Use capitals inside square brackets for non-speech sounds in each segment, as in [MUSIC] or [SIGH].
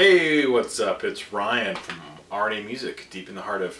Hey, what's up? It's Ryan from RNA Music, deep in the heart of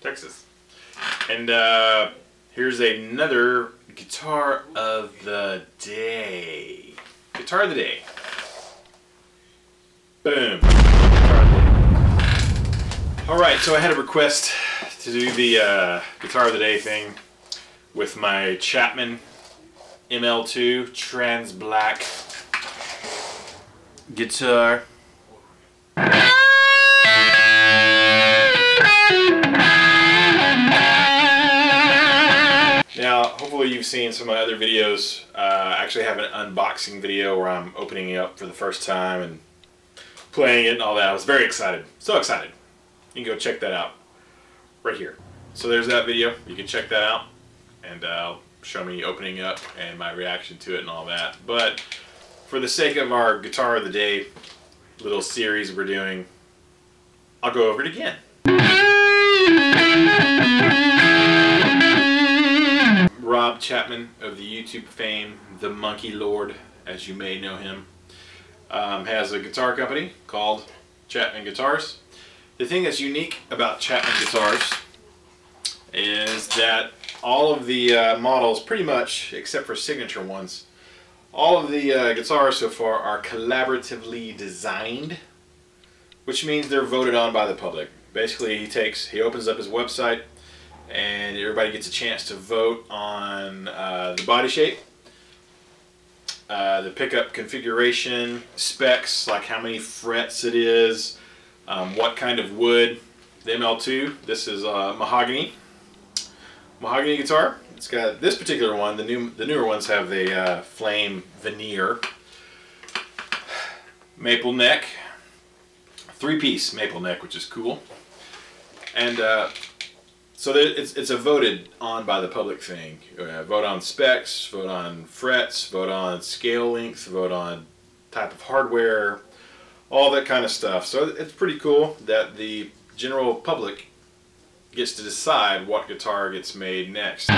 Texas. And uh, here's another guitar of the day. Guitar of the day. Boom. Alright, so I had a request to do the uh, guitar of the day thing with my Chapman ML2 Trans Black guitar. Now, hopefully you've seen some of my other videos. Uh, I actually have an unboxing video where I'm opening it up for the first time and playing it and all that. I was very excited. So excited. You can go check that out right here. So there's that video. You can check that out and uh, show me opening up and my reaction to it and all that. But for the sake of our guitar of the day little series we're doing, I'll go over it again. Rob Chapman of the YouTube fame, the Monkey Lord, as you may know him, um, has a guitar company called Chapman Guitars. The thing that's unique about Chapman Guitars is that all of the uh, models, pretty much, except for signature ones, all of the uh, guitars so far are collaboratively designed, which means they're voted on by the public. Basically, he takes, he opens up his website, and everybody gets a chance to vote on uh, the body shape, uh, the pickup configuration, specs, like how many frets it is, um, what kind of wood. The ML2, this is uh, mahogany, mahogany guitar. It's got this particular one. The new, the newer ones have the uh, flame veneer, maple neck, three-piece maple neck, which is cool, and uh, so it's, it's a voted on by the public thing. Uh, vote on specs, vote on frets, vote on scale length, vote on type of hardware, all that kind of stuff. So it's pretty cool that the general public gets to decide what guitar gets made next.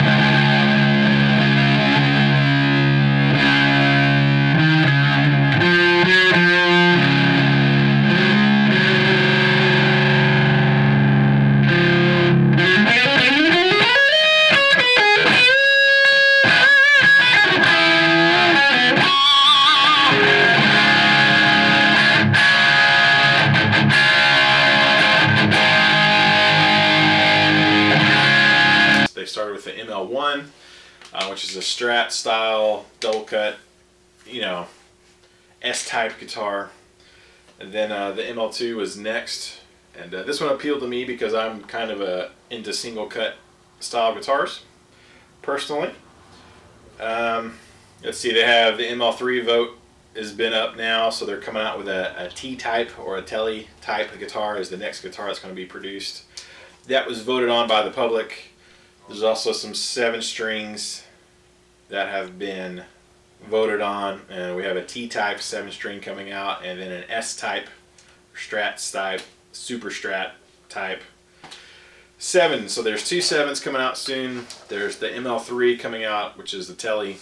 Uh, which is a Strat style double cut, you know, S-type guitar. And then uh, the ML2 was next, and uh, this one appealed to me because I'm kind of a into single cut style guitars, personally. Um, let's see, they have the ML3 vote has been up now, so they're coming out with a, a T-type or a Tele type guitar is the next guitar that's going to be produced. That was voted on by the public. There's also some seven strings that have been voted on, and we have a T-type seven string coming out, and then an S-type, Strat type, Super Strat type seven. So there's two sevens coming out soon. There's the ML3 coming out, which is the Tele.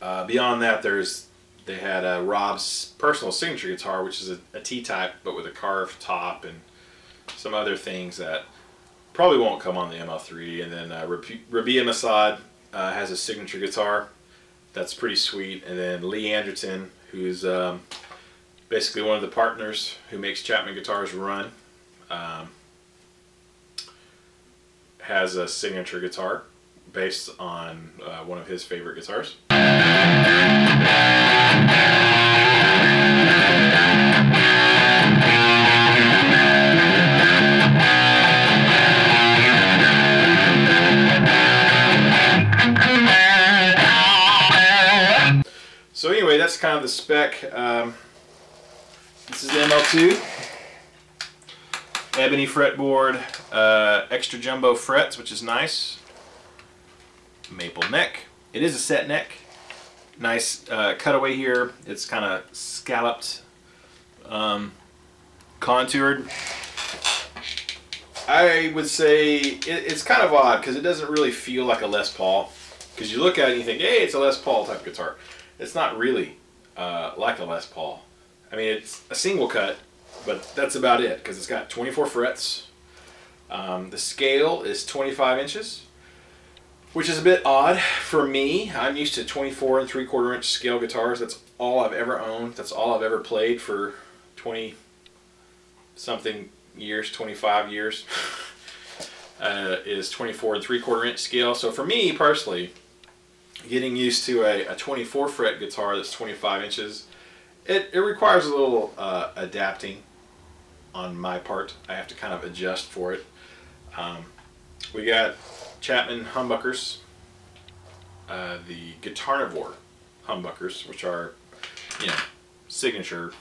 Uh, beyond that, there's they had uh, Rob's personal signature guitar, which is a a T-type, but with a carved top and some other things that probably won't come on the ML3. And then uh, Rabi- Massaad uh, has a signature guitar that's pretty sweet. And then Lee Anderton, who's um, basically one of the partners who makes Chapman guitars run, um, has a signature guitar based on uh, one of his favorite guitars. That's kind of the spec. Um, this is the ML2. Ebony fretboard, uh, extra jumbo frets, which is nice. Maple neck. It is a set neck. Nice uh, cutaway here. It's kind of scalloped, um, contoured. I would say it, it's kind of odd because it doesn't really feel like a Les Paul. Because you look at it and you think, hey, it's a Les Paul type guitar. It's not really uh, like a Les Paul. I mean, it's a single cut, but that's about it because it's got 24 frets. Um, the scale is 25 inches, which is a bit odd for me. I'm used to 24 and 3 quarter inch scale guitars. That's all I've ever owned. That's all I've ever played for 20 something years, 25 years. [LAUGHS] uh, is 24 and 3 quarter inch scale. So for me personally, getting used to a, a 24 fret guitar that's 25 inches, it, it requires a little uh, adapting on my part. I have to kind of adjust for it. Um, we got Chapman humbuckers, uh, the Guitarnivore humbuckers, which are, you know, signature,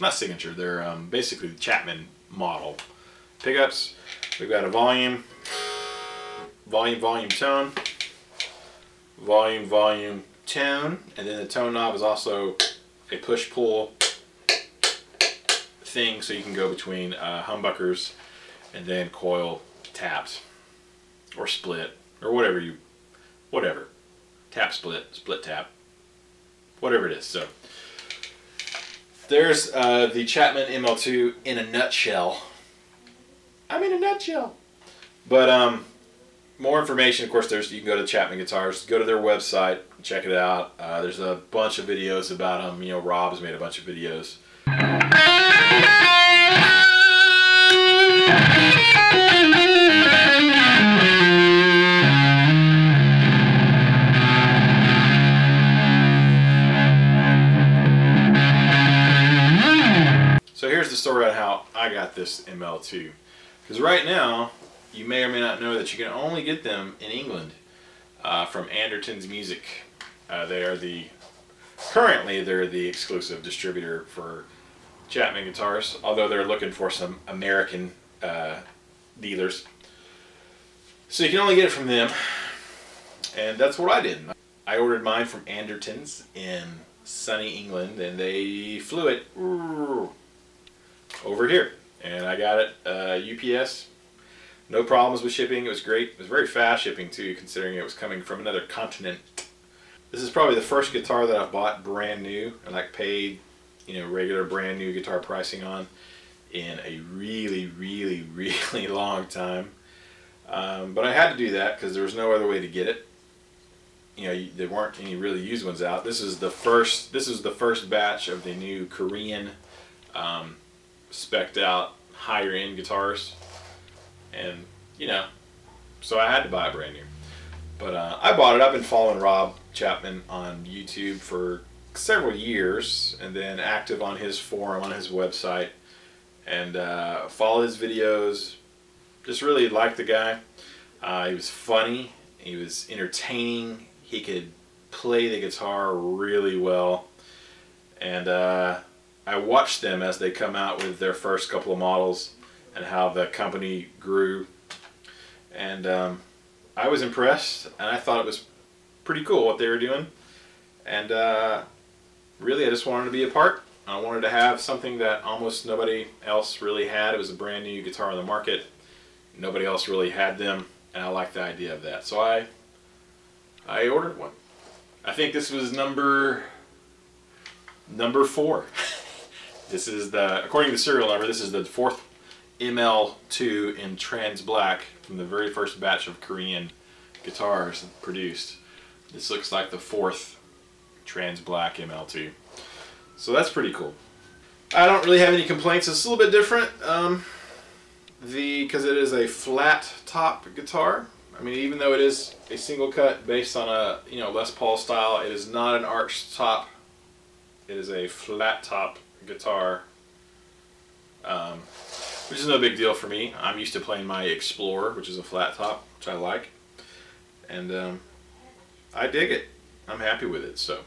not signature, they're um, basically the Chapman model pickups. We've got a volume, volume, volume, tone, volume, volume, tone, and then the tone knob is also a push-pull thing so you can go between uh, humbuckers and then coil taps or split or whatever you, whatever, tap split, split tap, whatever it is. So there's uh, the Chapman ML2 in a nutshell. I'm in a nutshell. But um, more information, of course, there's you can go to Chapman Guitars, go to their website, check it out. Uh, there's a bunch of videos about them. You know, Rob's made a bunch of videos. So here's the story on how I got this ML2. Because right now, you may or may not know that you can only get them in England uh, from Anderton's Music. Uh, they are the currently they're the exclusive distributor for Chapman guitars, although they're looking for some American uh, dealers. So you can only get it from them, and that's what I did. I ordered mine from Anderton's in sunny England, and they flew it over here, and I got it uh, UPS no problems with shipping. It was great. It was very fast shipping too, considering it was coming from another continent. This is probably the first guitar that I've bought brand new and like paid, you know, regular brand new guitar pricing on in a really, really, [LAUGHS] really long time. Um, but I had to do that because there was no other way to get it. You know, there weren't any really used ones out. This is the first. This is the first batch of the new Korean um, specked out higher end guitars and you know, so I had to buy a brand new. But uh, I bought it. I've been following Rob Chapman on YouTube for several years, and then active on his forum on his website, and uh, follow his videos. Just really liked the guy. Uh, he was funny. He was entertaining. He could play the guitar really well, and uh, I watched them as they come out with their first couple of models and how the company grew. And um, I was impressed, and I thought it was pretty cool what they were doing. And uh, really, I just wanted to be a part. I wanted to have something that almost nobody else really had. It was a brand new guitar on the market. Nobody else really had them, and I liked the idea of that. So I, I ordered one. I think this was number number four. [LAUGHS] this is the according to the serial number. This is the fourth ML2 in trans black from the very first batch of Korean guitars produced. This looks like the fourth trans black ML2. So that's pretty cool. I don't really have any complaints. It's a little bit different um, the because it is a flat top guitar. I mean, even though it is a single cut based on a you know Les Paul style, it is not an arched top. It is a flat top guitar. Um, which is no big deal for me. I'm used to playing my Explorer, which is a flat top, which I like, and um, I dig it. I'm happy with it. So,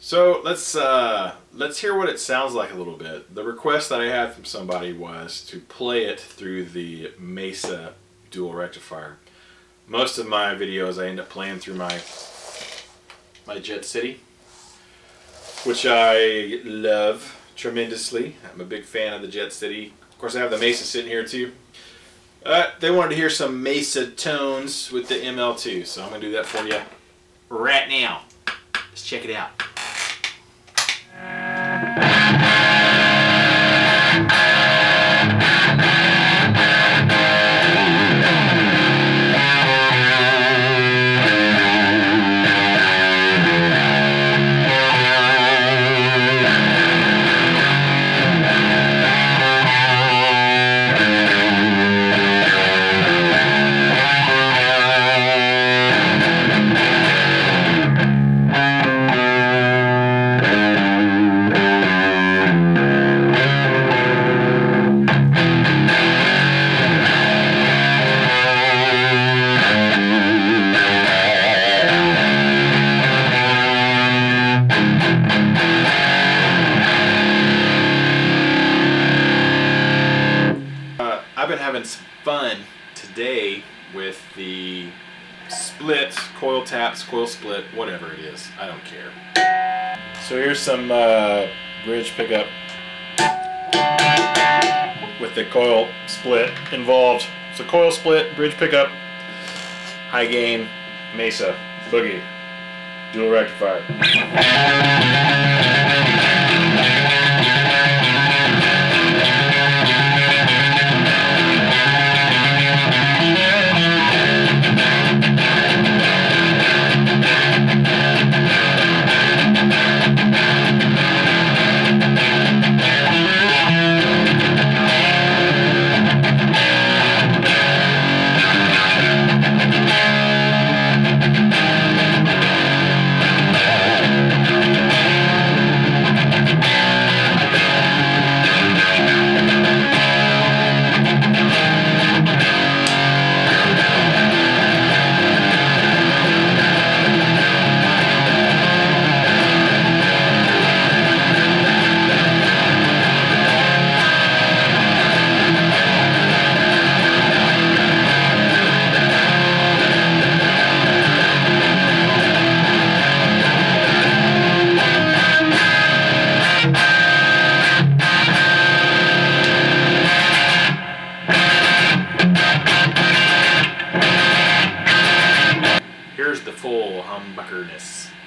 so let's uh, let's hear what it sounds like a little bit. The request that I had from somebody was to play it through the Mesa dual rectifier. Most of my videos I end up playing through my my Jet City, which I love tremendously. I'm a big fan of the Jet City course, I have the Mesa sitting here too. Uh, they wanted to hear some Mesa tones with the ML2, so I'm going to do that for you right now. Let's check it out. Coil coil split, whatever it is. I don't care. So here's some uh, bridge pickup with the coil split involved. So coil split, bridge pickup, high gain, Mesa, Boogie, dual rectifier.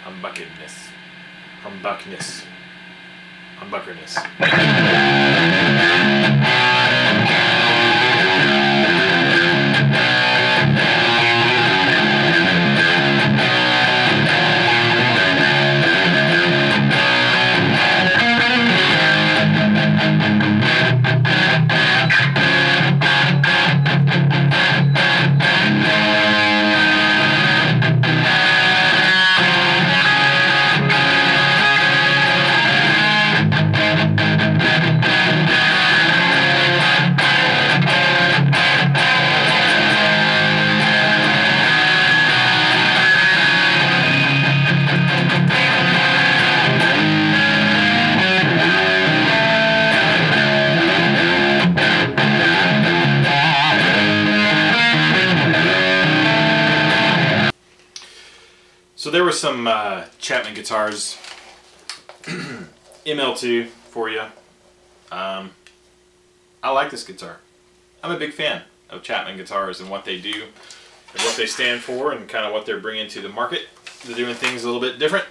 Humbuckerness, humbuckedness, humbuckness, humbuckerness. So there were some uh, Chapman guitars, [CLEARS THROAT] ML2 for you. Um, I like this guitar. I'm a big fan of Chapman guitars and what they do, and what they stand for, and kind of what they're bringing to the market. They're doing things a little bit different,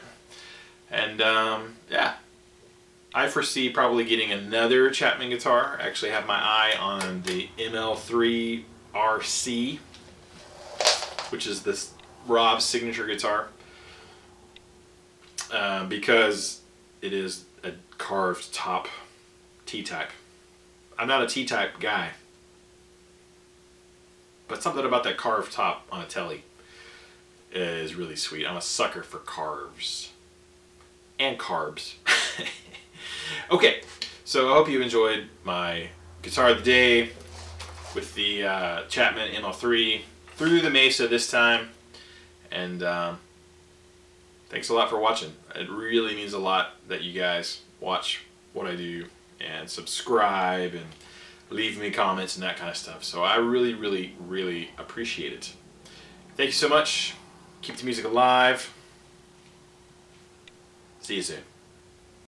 and um, yeah, I foresee probably getting another Chapman guitar. I actually have my eye on the ML3 RC, which is this Rob's signature guitar uh, because it is a carved top T-type. I'm not a T-type guy, but something about that carved top on a telly is really sweet. I'm a sucker for carves and carbs. [LAUGHS] okay, so I hope you enjoyed my guitar of the day with the uh, Chapman ML3 through the Mesa this time, and. Um, thanks a lot for watching. It really means a lot that you guys watch what I do and subscribe and leave me comments and that kind of stuff. So I really, really, really appreciate it. Thank you so much. Keep the music alive. See you soon.